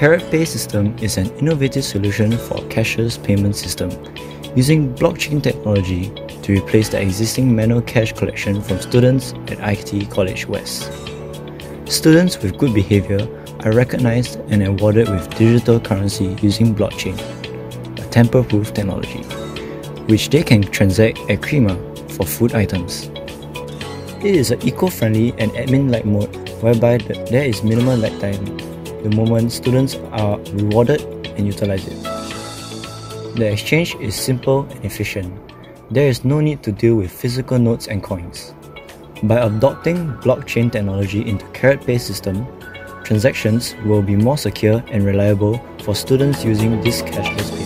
CarrotPay system is an innovative solution for cashless payment system using blockchain technology to replace the existing manual cash collection from students at ITE College West. Students with good behavior are recognized and awarded with digital currency using blockchain, a tamper-proof technology, which they can transact at Creamer for food items. It is an eco-friendly and admin-like mode whereby there is minimal lag time the moment students are rewarded and utilize it. The exchange is simple and efficient. There is no need to deal with physical notes and coins. By adopting blockchain technology into CarrotPay system, transactions will be more secure and reliable for students using this cashless